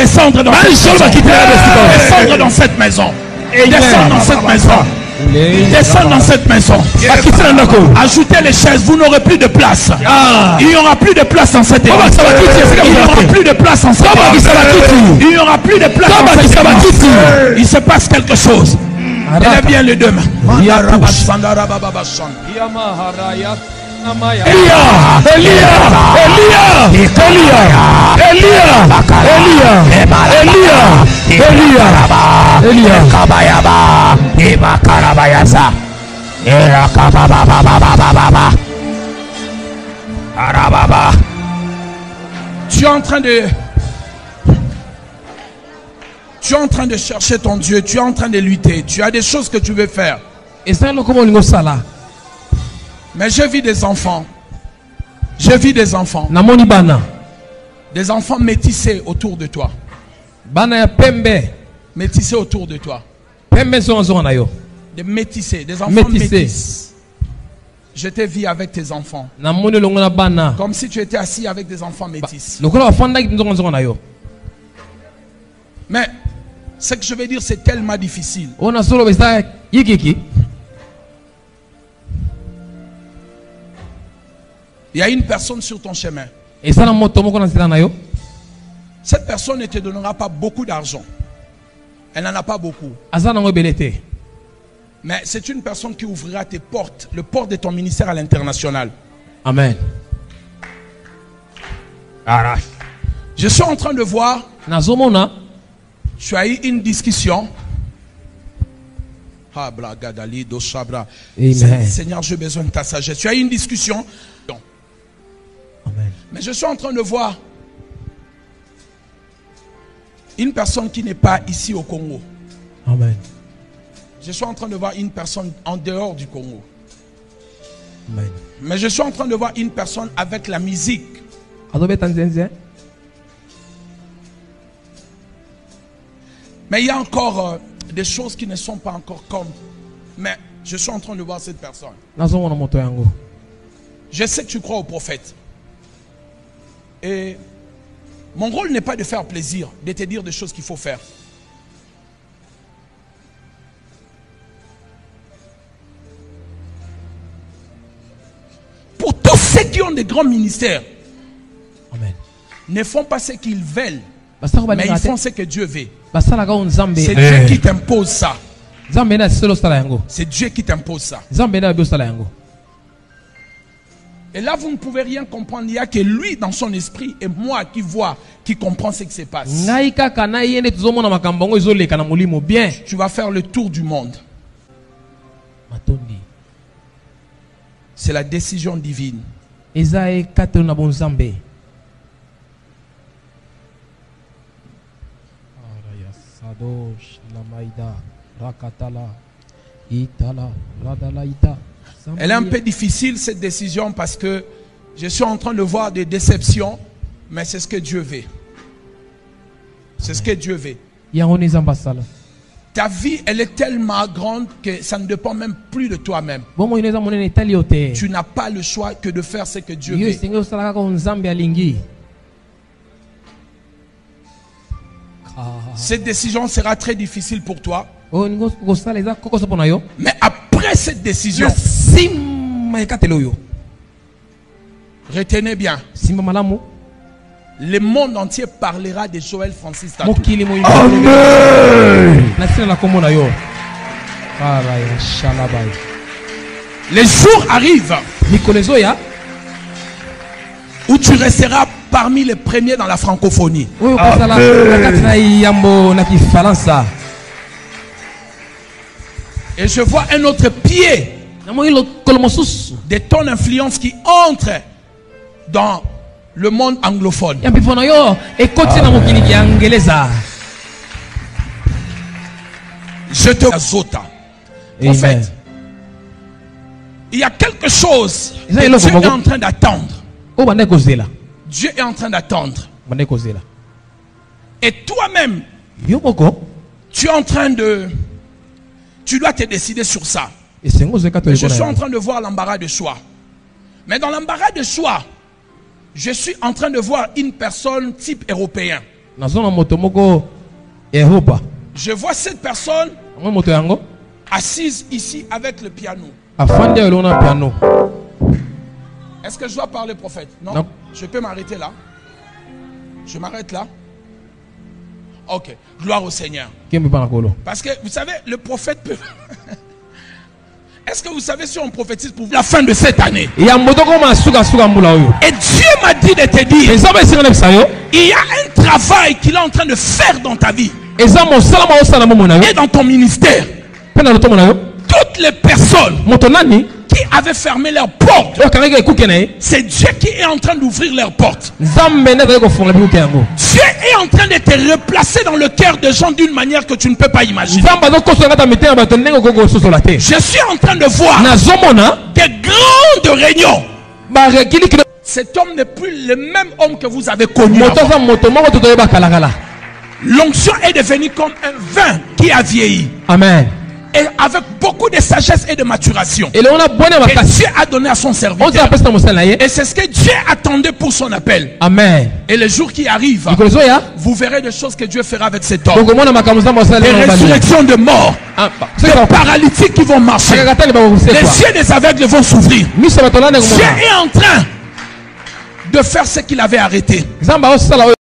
descendre dans cette maison. Descendre dans cette maison. Descendre dans cette maison. Descendre dans cette maison. Ajoutez les chaises, vous n'aurez plus de place. Il n'y aura plus de place dans cette église. Il n'y aura plus de place en cette église. Il n'y aura plus de place dans cette église. Il se passe quelque chose. Lève bien les deux mains. Elia, Elia, Elia, Elia, Elia, Elia, Elia, Elia, Kabayaba, Ima Karabayasa, Era Kababababababa, Arababa. Tu es en train de tu es en train de chercher ton Dieu, tu es en train de lutter, tu as des choses que tu veux faire. ezali lokola olingi osala Mais je vis des enfants. Je vis des enfants. Des enfants métissés autour de toi. Métissés autour de toi. Des métissés, des enfants Métissés. métis. Je te vis avec tes enfants. Comme si tu étais assis avec des enfants métis. Mais ce que je veux dire, c'est tellement difficile. Il y a une personne sur ton chemin. Cette personne ne te donnera pas beaucoup d'argent. Elle n'en a pas beaucoup. te Mais c'est une personne qui ouvrira tes portes, le port de ton ministère à l'international. amen Je suis en train de voir, tu as eu une discussion. Ah. Amen. Seigneur, j'ai besoin de ta sagesse. Tu as eu une discussion. amen Mais je suis en train de voir une personne qui n'est pas ici au Congo. amen Je suis en train de voir une personne en dehors du Congo. amen Mais je suis en train de voir une personne avec la musique. Mais il y a encore euh, des choses qui ne sont pas encore comme. Mais je suis en train de voir cette personne. Je sais que tu crois au prophète. Et mon rôle n'est pas de faire plaisir, de te dire des choses qu'il faut faire. Pour tous ceux qui ont des grands ministères, amen ne font pas ce qu'ils veulent, mais ils font ce que Dieu veut. nzambe C'est Dieu qui t'impose ça. C'est Dieu qui t'impose ça. Et là, vous ne pouvez rien comprendre. Il n'y a que lui dans son esprit et moi qui vois, qui comprend ce qui se passe. Tu vas faire le tour du monde. C'est la décision divine. na bonzambe Elle est un peu difficile cette décision parce que je suis en train de voir des déceptions, mais c'est ce que Dieu veut. C'est ce que Dieu veut. Ta vie, elle est tellement grande que ça ne dépend même plus de toi-même. Tu n'as pas le choix que de faire ce que Dieu veut. Cette décision sera très difficile pour toi. oyo olingi cette décision, retenez bien. Le monde entier parlera de Joël Francis Tatou. Amen. Les jours arrivent où tu resteras parmi les premiers dans la francophonie. Et je vois un autre pied de ton influence qui entre dans le monde anglophone. Je te Zota. Prophète, il y a quelque chose que eloko Dieu est en train d'attendre. Dieu est en train d'attendre. Et toi-même, tu es en train de... Tu dois te décider sur ça. ekatelo Je suis en ekona train de voir l'embarras de choix. Mais dans l'embarras de choix, je suis en train de voir une personne type européen. Je vois cette personne assise ici avec le piano. Est-ce que je dois parler prophète? Non, Non. Je peux m'arrêter là? Je m'arrête là? Ok. Gloire au Seigneur. Parce que vous savez, le prophète peut... Est-ce que vous savez si on prophétise pour la fin de cette année? Et Dieu m'a dit de te dire, il y a un travail qu'il est en train de faire dans ta vie. Et dans ton ministère. Toutes les personnes qui avaient fermé leurs portes, c'est Dieu qui est en train d'ouvrir leurs portes. Dieu est en train de te replacer dans le cœur des gens d'une manière que tu ne peux pas imaginer. Je suis en train de voir des grandes réunions. Cet homme n'est plus le même homme que vous avez connu. L'onction est devenue comme un vin qui a vieilli. amen Et avec beaucoup de sagesse et de maturation. Que Dieu a donné à son serviteur. Et c'est ce que Dieu attendait pour son appel. amen Et le jour qui arrive, ezoya vous verrez des choses que Dieu fera avec cet homme. Des résurrections de morts. Ah, ba- Des paralytiques qui vont marcher. Les yeux des aveugles vont s'ouvrir. Dieu est en train de faire ce qu'il avait arrêté.